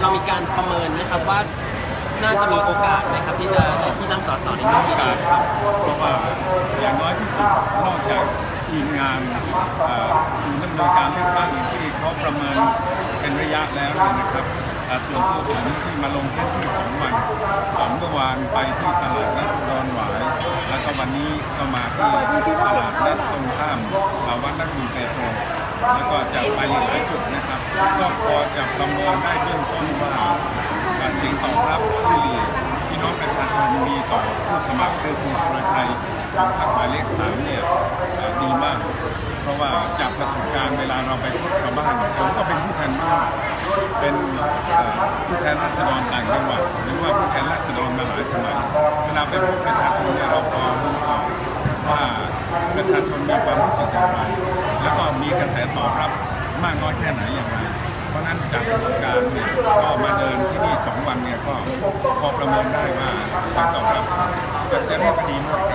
เรามีการประเมินไหมครับว่าน่าจะมีโอกาสไหมครับที่จะได้ที่นั่งสสในมีช่วโองนี้กาสครับเพราะว่าอย่างน้อยที่สุดนอกจากทีมงานศูนย์ดำเนินการเลือกตั้งที่เขาประเมินเป็นระยะแล้วนะครับส่วนตัวผมที่มาลงพื้นที่สองวันก่อนเมื่อวานไปที่ตลาดนัดดอนหวายแล้วก็วันนี้ก็มาที่ตลาดนัดตรงข้ามวัดนักบุญเปโตรแล้วก็จะไปหลายจุดนะครับ ก็พอจะประเมินได้เบื้องต้นว่าอ่าเสียงตอบรับที่พี่น้องประชาชนมีต่อผู้สมัครคือคุณสุรชัยของพรรคหมายเลขสามเนี่ยดีมาก เพราะว่าจากประสบการณ์เวลาเราไปพบชาวบ้านเนี่ยผมก็เป็นผู้แทนบ้านเป็นผู้แทนราษฎรต่างจังหวัดหรือว่าผู้แทนราษฎรมาหลายสมัยเวลาไปพบประชาชนเนี่ยเราพอรู้ก่อนว่าประชาชนมีความรู้สึกอย่างไรแล้วก็มีกระแสตอบรับมากน้อยแค่ไหนอย่างไร เพราะนั้นจากประสบการณ์เนี่ยก็มาเดินที่นี่สองวันเนี่ยก็พอประเมินได้ว่าเสียงตอบรับจะเรียกดีมาก